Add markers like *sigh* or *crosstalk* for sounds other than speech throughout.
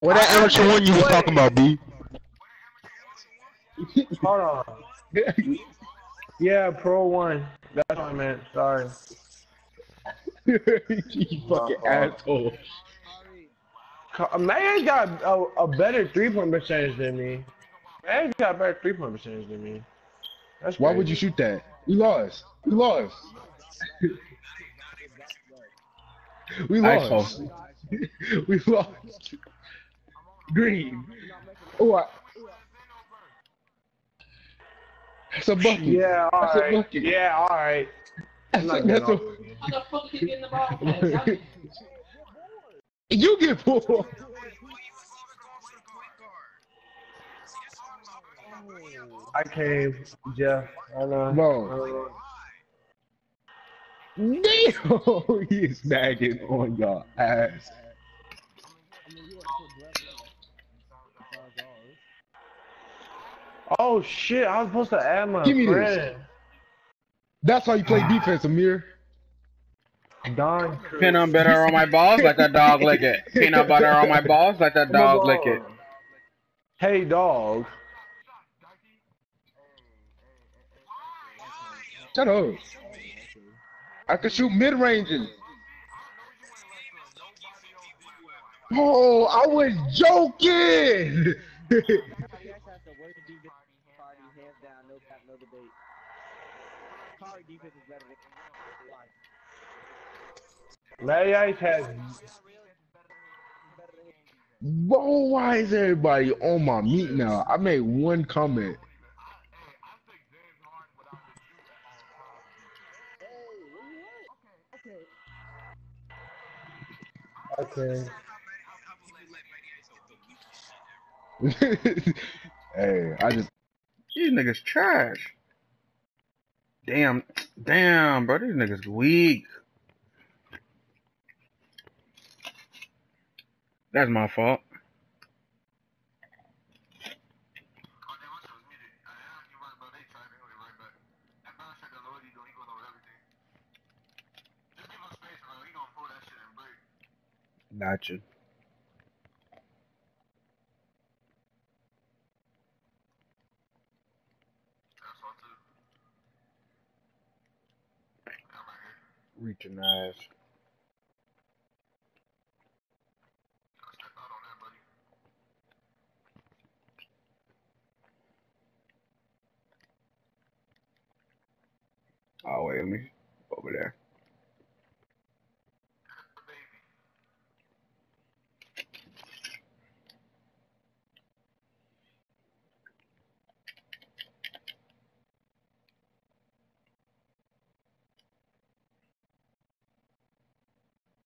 What that amateur one you was talking about, B? Hold on. Yeah, Pro One. That's what I meant. Sorry. *laughs* you fucking asshole. Man got a, a better three point percentage than me. Man got a better three point percentage than me. That's Why would you shoot that? We lost. We lost. *laughs* *laughs* we lost. we lost. Green. I... That's a bucket. Yeah, That's a alright. bucket. Yeah, alright. I'm That's, a, getting that's *laughs* off a, of you. How the fuck you getting the ball you get pulled. I came, Jeff. I know. Bro. Damn, *laughs* he is bagging on your ass. Oh shit! I was supposed to add my Give me this. friend. That's how you play defense, Amir. Don. Peanut butter on my balls, like that dog lick it. *laughs* Peanut butter on my balls, like that dog lick it. Hey, dog. Shut up. I can shoot mid ranges. Oh, I was joking. *laughs* Kari defense is better than Matty Ice has. Bro, why is everybody on my meat now? I made one comment. Okay. *laughs* hey, I just These niggas trash. Damn, damn, bro, these niggas weak. That's my fault. Got Reaching ass. Oh wait, let me over there.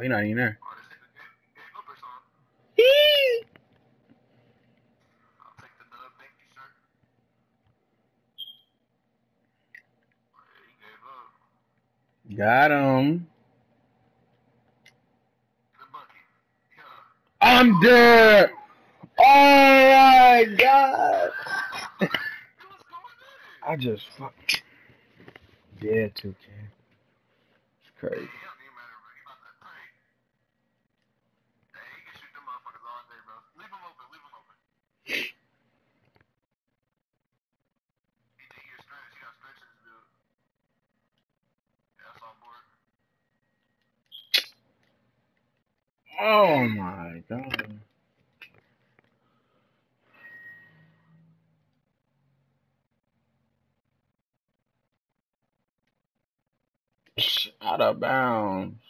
Oh, he not even there. Got him. I'm dead. Oh my god. I just fuck. Yeah, 2K. It's crazy. Oh my god. Out of bounds.